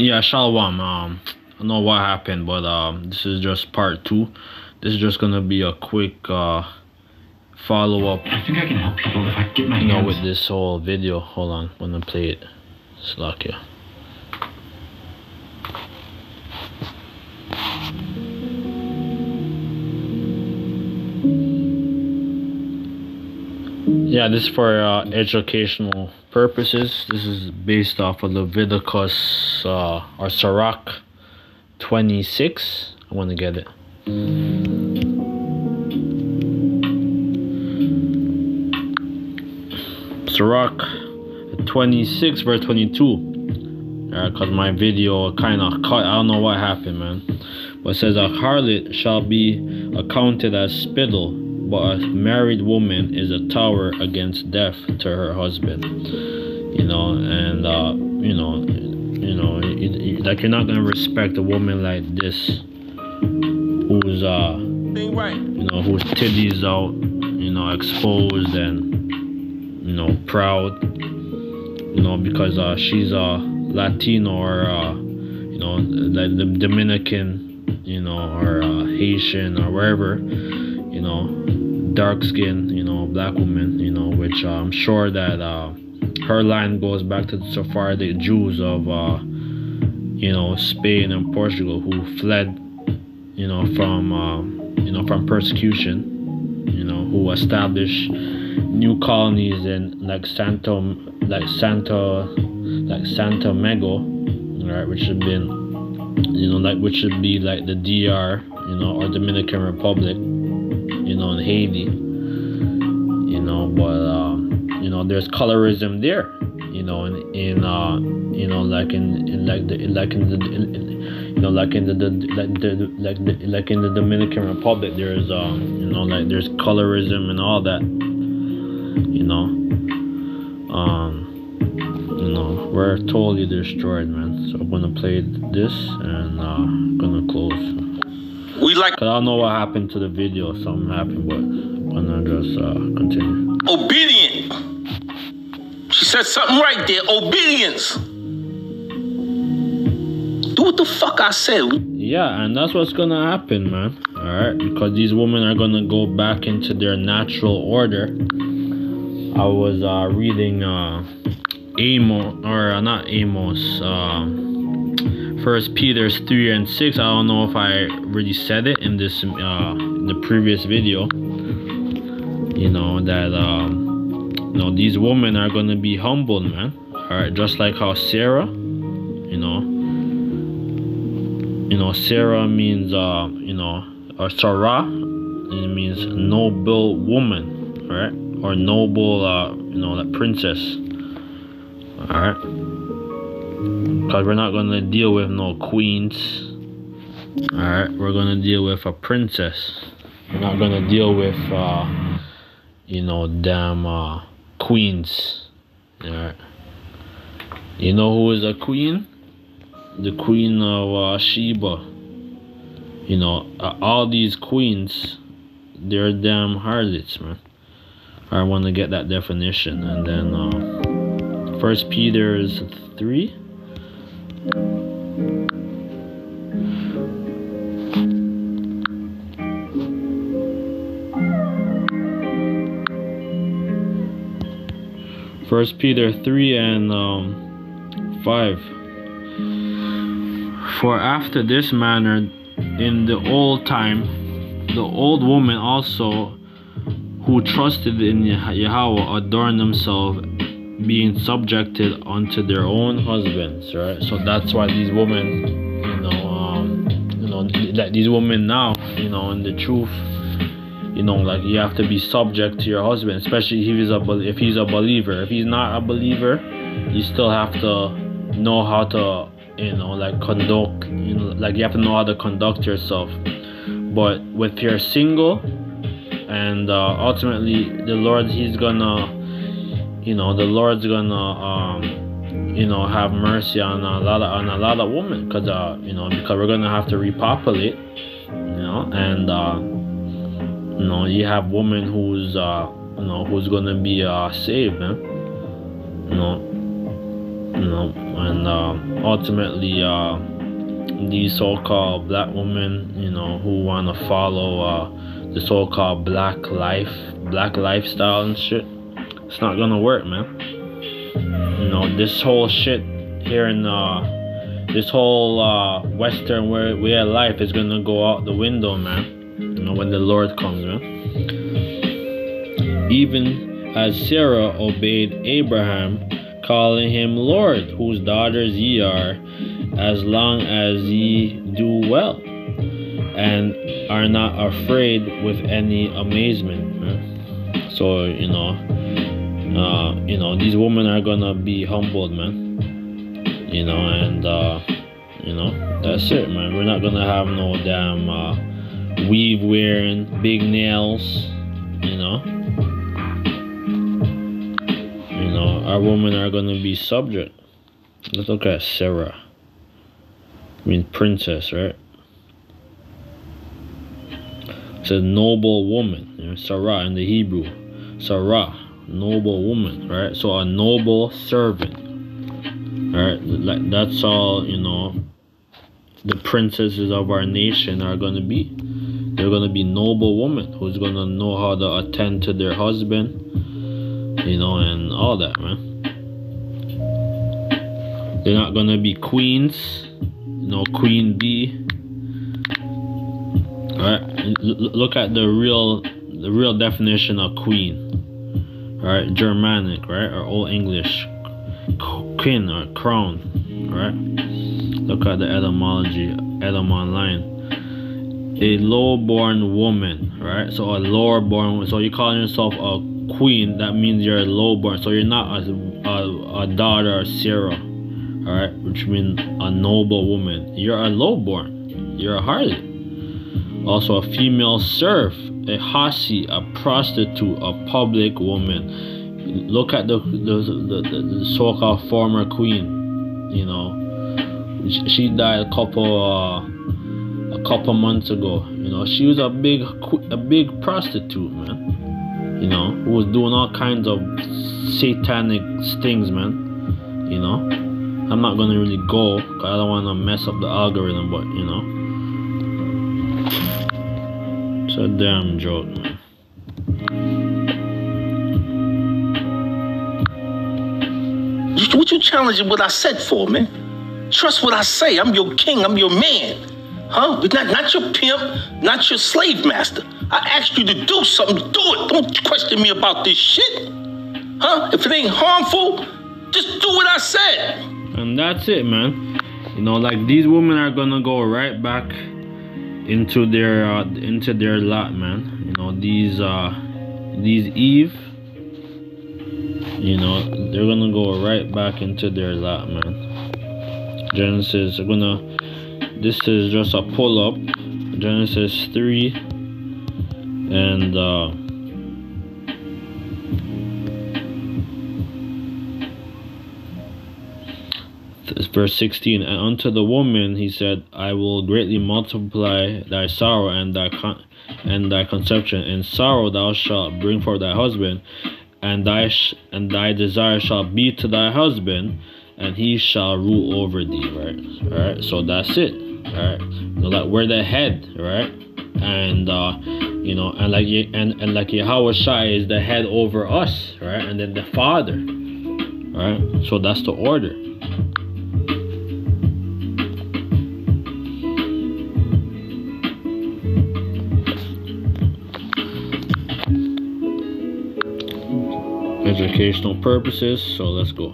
Yeah, Shalom. Um, I don't know what happened, but um, this is just part two. This is just gonna be a quick uh follow up. I think I can help people if I get my You know, hands. with this whole video. Hold on, when I'm play it. it's Slack yeah. Yeah, this is for uh, educational purposes. This is based off of Leviticus uh, or Sirach 26. I want to get it. Sirach 26 verse 22. Alright, cause my video kind of cut. I don't know what happened, man. But it says a harlot shall be accounted as spittle, but a married woman is a tower against death to her husband. You know, and uh, you know, you know, it, it- like you're not gonna respect a woman like this, who's uh, you know, whose titties out, you know, exposed and you know proud, you know, because uh, she's uh Latino or uh, you know, like the Dominican, you know, or uh, Haitian or wherever, you know, dark skin, you know, black woman, you know, which uh, I'm sure that uh, her line goes back to the Sephardic Jews of uh, you know, Spain and Portugal who fled, you know, from um, you know, from persecution, you know, who established new colonies in like Santo, like Santo, like Santo Mego, right, which had been, you know, like which should be like the DR, you know, or Dominican Republic, you know, in Haiti, you know, but um, you know, there's colorism there, you know, in in uh, you know, like in, in like the like in the in, in- you know, like in the, the like the like the, like in the Dominican Republic, there's um, you know, like there's colorism and all that, you know, um, you know, we're totally destroyed, man. So I'm gonna play this and uh, gonna close. We like I don't know what happened to the video. Something happened, but I'm gonna just uh, continue. obedient. She said something right there. Obedience. Do what the fuck I said. Yeah, and that's what's gonna happen, man. Alright, because these women are gonna go back into their natural order. I was uh, reading uh, Amos, or uh, not Amos, um, First Peter's three and six. I don't know if I already said it in this, uh, in the previous video. You know that, um, you know, these women are gonna be humbled, man. Alright, just like how Sarah, you know, you know, Sarah means, uh, you know, or Sarah, it means noble woman, right? Or noble, uh, you know, that princess. Alright? Because we're not going to deal with no queens. Alright? We're going to deal with a princess. We're not going to deal with, uh, you know, damn, uh, queens. Alright? You know who is a queen? the queen of uh, Sheba. You know, uh, all these queens, they're damn harlots, man. I want to get that definition, and then uh, First Peter's three. First Peter three and um, five. For after this manner, in the old time, the old woman also who trusted in Yah- Yahweh adorned themselves, being subjected unto their own husbands. Right. So that's why these women, you know, um, you know, like these women now, you know, in the truth, you know, like you have to be subject to your husband, especially if he's a if he's a believer. If he's not a believer, you still have to know how to you know like conduct you know like you have to know how to conduct yourself but with you're single and uh, ultimately the lord he's gonna you know the lord's gonna um you know have mercy on a lot of on a lot of women because uh you know because we're gonna have to repopulate you know and uh you know you have women who's uh you know who's gonna be uh saved man. You know You know, and uh, ultimately, uh, these so-called black women, you know, who want to follow uh, the so-called black life, black lifestyle and shit, it's not gonna work, man. You know, this whole shit here in uh, this whole uh, Western way, way of life is gonna go out the window, man. You know, when the Lord comes, man. Even as Sarah obeyed Abraham, calling him Lord, whose daughters ye are, as long as ye do well, and are not afraid with any amazement. So you know, uh, you know, these women are gonna be humbled, man. You know, and uh, you know, that's it, man. We're not gonna have no damn uh, weave wearing, big nails, you know. You know, our women are gonna be subject. Let's look at Sarah. I mean princess, right? It's a noble woman, you know, Sarah in the Hebrew. Sarah, noble woman, right? So a noble servant. Right? Like that's all, you know, the princesses of our nation are gonna be. They're gonna be noble women who's gonna know how to attend to their husband, you know, and all that, man. They're not gonna be queens, you know, queen bee. Right? Look at the real, the real definition of queen. Right? Germanic, right, or Old English, queen or crown, right? Look at the etymology, etym online a low-born woman, right? So a lower-born. So you're calling yourself a queen. That means you're a low-born. So you're not a, a, a daughter of Sarah, all right? Which means a noble woman. You're a low-born. You're a harlot. Also, a female serf, a hussy, a prostitute, a public woman. Look at the the, the, the so-called former queen. You know, she died a couple. Uh, a couple months ago. You know, she was a big a big prostitute, man. You know, who was doing all kinds of satanic things, man. You know, I'm not gonna really go because I don't want to mess up the algorithm, but you know, a damn joke, man. What you challenging what I said for, man? Trust what I say. I'm your king. I'm your man. Huh? Not, not your pimp, not your slave master. I asked you to do something, do it. Don't question me about this shit. Huh? If it ain't harmful, just do what I said. And that's it, man. You know, like these women are gonna go right back into their uh, into their lot, man. You know, these uh these Eve, you know, they're gonna go right back into their lot, man. Genesis, are gonna this is just a pull-up genesis 3 and uh, verse 16 and unto the woman he said i will greatly multiply thy sorrow and thy con- and thy conception in sorrow thou shalt bring forth thy husband and thy sh- and thy desire shall be to thy husband and he shall rule over thee right all right so that's it right? Like we're the head, right? And uh, you know, and like and and like Yahweh Shai is the head over us, right? And then the Father, right? So that's the order. Educational purposes, so let's go.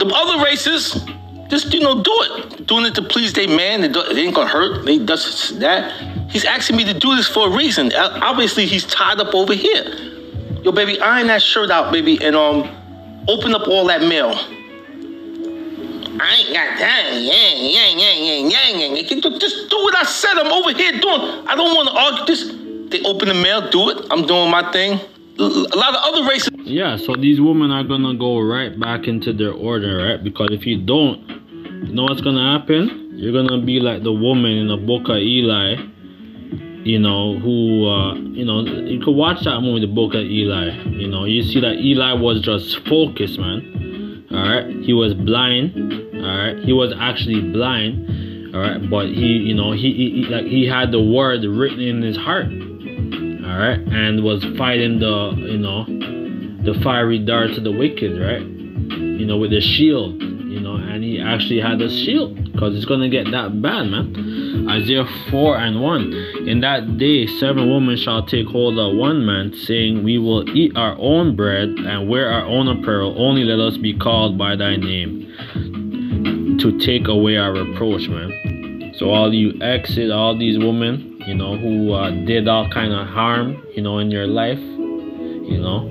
The other races just you know, do it. Doing it to please their man. It, ain't gonna hurt. They does that. He's asking me to do this for a reason. Obviously, he's tied up over here. Yo, baby, iron that shirt out, baby, and um, open up all that mail. I ain't got time. Yang, yang, yang, yang, yang, yang. Just do what I said. I'm over here doing. I don't want to argue this. They open the mail, do it. I'm doing my thing. A lot of other races. Yeah, so these women are gonna go right back into their order, right? Because if you don't, you know what's gonna happen? You're gonna be like the woman in the book of Eli you know, who, uh, you know, you could watch that movie, The Book of Eli. You know, you see that Eli was just focused, man. All right, he was blind. All right, he was actually blind. All right, but he, you know, he, he, he like he had the word written in his heart. All right, and was fighting the, you know, the fiery darts of the wicked, right? You know, with the shield, you know, and he actually had a shield because it's gonna get that bad, man. Isaiah 4 and 1. In that day, seven women shall take hold of one man, saying, We will eat our own bread and wear our own apparel, only let us be called by thy name to take away our reproach, man. So, all you exit, all these women, you know, who uh, did all kind of harm, you know, in your life, you know,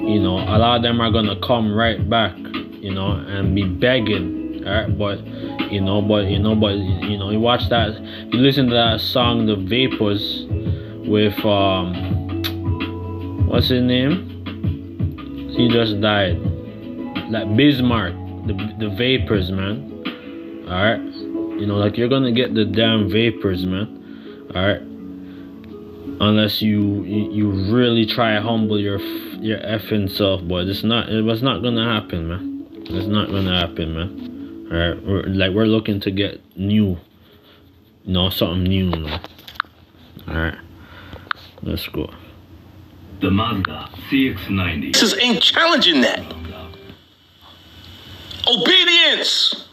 you know, a lot of them are gonna come right back, you know, and be begging, all right, but you know but you know but you know you watch that you listen to that song the vapors with um what's his name? He just died. Like Biz Markie the, the vapors man. All right you know like you're gonna get the damn vapors man all right unless you you, you really try to humble your your effing self boy it's not it was not gonna happen man it's not gonna happen man all right, we're, like we're looking to get new, you know, something new. You know? All right, let's go. The Mazda CX-90. This is ain't challenging that. Obedience.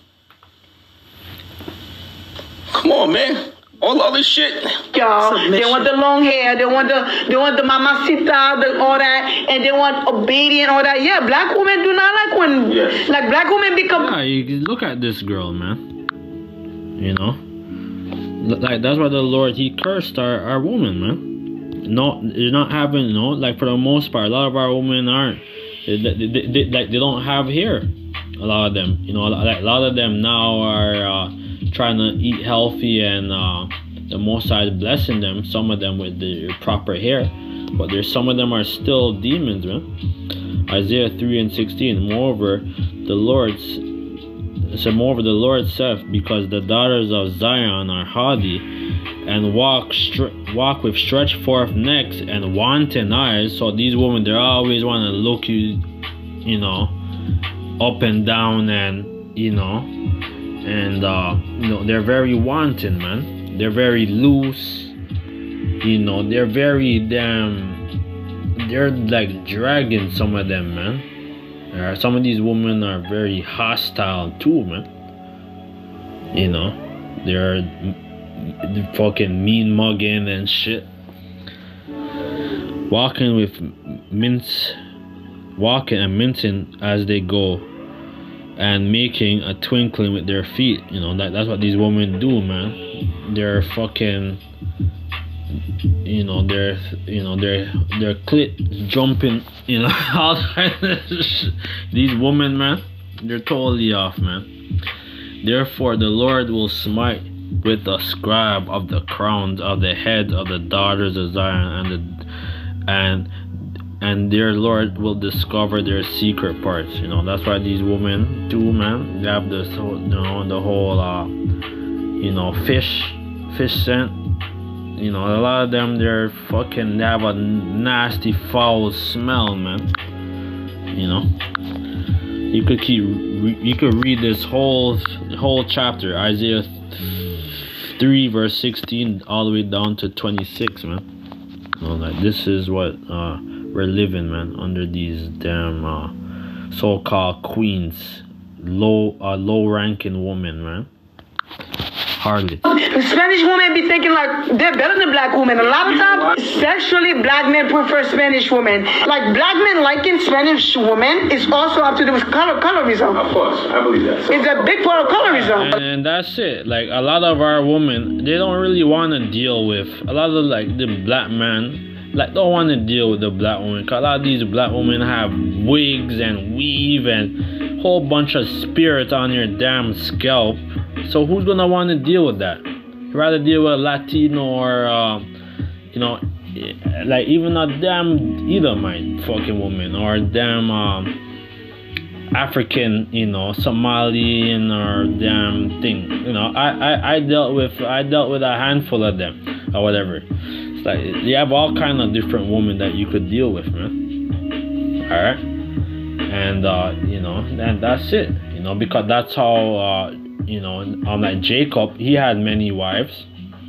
Come on, man. All the other shit. y'all. They want the long hair. They want the they want the mamacita, the, all that, and they want obedient, all that. Yeah, black women do not like when Yes. like black women become. Yeah, you look at this girl, man. You know, like that's why the Lord He cursed our our woman, man. No, you're not having, you know, like for the most part, a lot of our women aren't. They, they, they, they- like they don't have hair. A lot of them, you know, like a lot of them now are uh, trying to eat healthy, and uh, the Most High blessing them. Some of them with the proper hair, but there's some of them are still demons, man. Isaiah 3 and 16. Moreover, the Lord's so moreover the Lord saith, because the daughters of Zion are haughty, and walk stre- walk with stretched forth necks and wanton eyes. So these women, they always want to look you, you know, up and down, and you know, and uh, you know they're very wanton, man. They're very loose. You know, they're very damn. They're like dragging some of them, man. Uh, some of these women are very hostile too, man. You know, they're fucking mean mugging and shit. Walking with mints, walking and minting as they go, and making a twinkling with their feet. You know that that's what these women do, man. They're fucking you know they're you know they're they're clit jumping you know all these women man they're totally off man therefore the lord will smite with the scribe of the crowns of the heads of the daughters of zion and the and and their lord will discover their secret parts you know that's why these women two men, they have this you know the whole uh you know fish fish scent you know, a lot of them they're fucking they have a nasty foul smell, man. You know, you could keep you could read this whole whole chapter, Isaiah three verse sixteen all the way down to twenty six, man. You know, like this is what uh, we're living, man, under these damn uh, so-called queens, low uh, low ranking women, man. Hardly. The Spanish women be thinking like they're better than black women. A lot of times, sexually, black men prefer Spanish women. Like black men liking Spanish women is also up to do with color colorism. Of course, I believe that. It's a big part of colorism. and that's it like a lot of our women they don't really want to deal with a lot of like the black men like don't want to deal with the black woman 'cause a lot of these black women have wigs and weave and whole bunch of spirit on your damn scalp so who's gonna want to deal with that you rather deal with a latino or uh, you know like even a damn either my fucking woman or a damn um, African, you know, Somalian or damn thing. You know, I, I, I dealt with I dealt with a handful of them. or whatever. Like you have all kind of different women that you could deal with, man. All right, and uh, you know, and that's it. You know, because that's how uh, you know, um, like Jacob, he had many wives.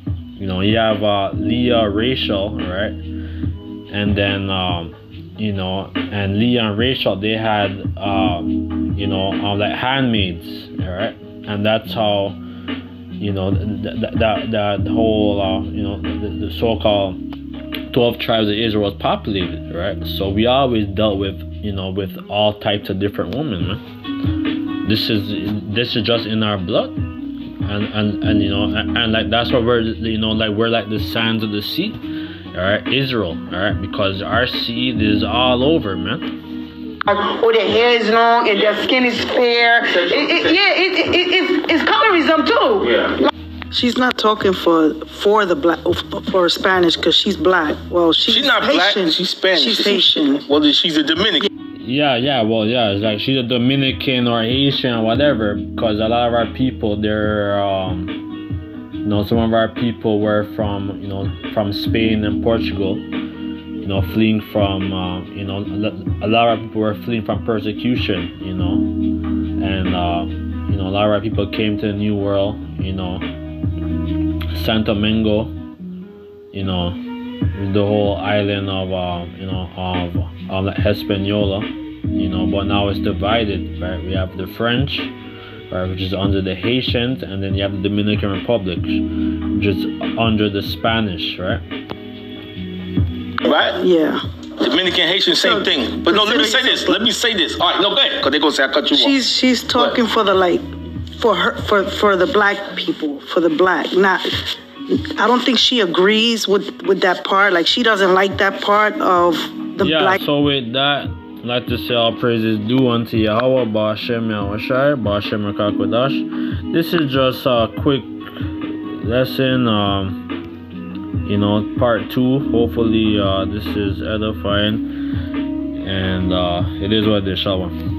You know, you have uh, Leah, Rachel, right, and then um, you know, and Leah and Rachel, they had um, you know, um, like handmaids, all right, and that's how you know that that that whole uh, you know the, the so-called 12 tribes of Israel was populated, right? So we always dealt with, you know, with all types of different women, man. This is this is just in our blood. And and, and you know, and, and like that's what we're you know, like we're like the sands of the sea. All right, Israel, all right, because our seed is all over, man or their hair is long and their skin is fair. It, it, yeah, it, it, it's, it's colorism too. Yeah. She's not talking for for the black for Spanish because she's black. Well, she's, She's not Haitian. black. She's Spanish. She's Haitian. Well, she's a Dominican. Yeah, yeah, well, yeah, it's like she's a Dominican or Haitian or whatever, because a lot of our people, they're, um, you know, some of our people were from, you know, from Spain and Portugal, you know, fleeing from, uh, you know, a lot of people were fleeing from persecution, you know, and, uh, you know, a lot of people came to the New World, you know, Santo Domingo, you know, the whole island of uh, you know of of Hispaniola, you know, but now it's divided. Right, we have the French, right, which is under the Haitians, and then you have the Dominican Republic, which is under the Spanish, right? Right? Yeah. Dominican, Haitian, same So, thing. But no, let me say this. Let me say this. All right, no, go ahead. Because they're going to say I cut you off. She's she's talking for the like for her for for the black people for the black not. I don't think she agrees with with that part. Like she doesn't like that part of the yeah, black. so with that, like to say all praises due unto Yahweh, Ba'ashem Yahushai, Ba'ashem Rakakodash. This is just a quick lesson, um, you know, part two. Hopefully, uh, this is edifying, and uh, it is what is, Shalom.